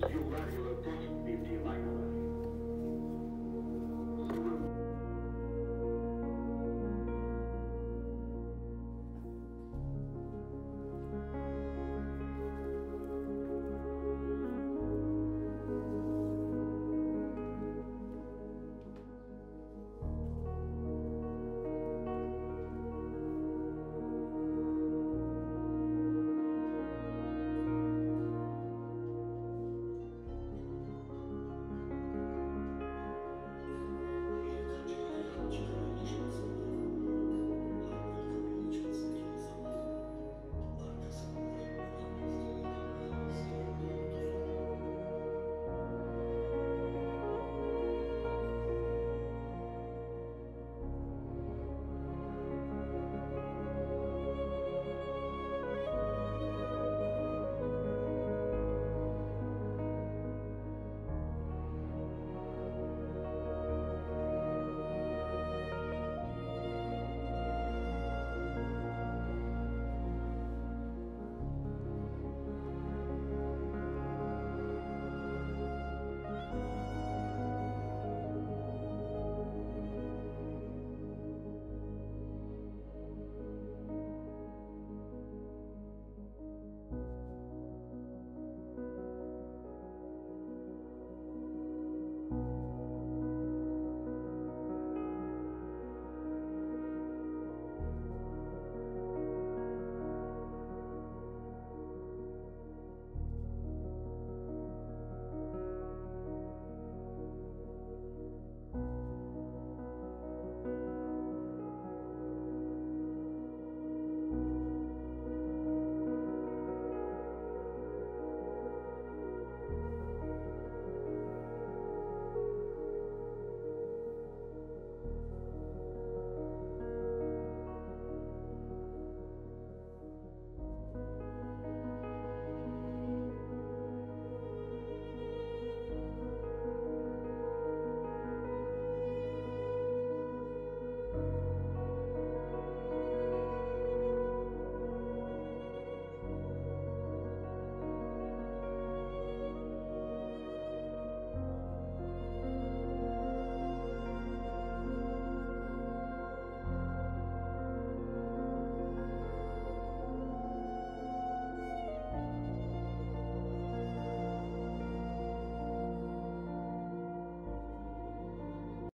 You. Neden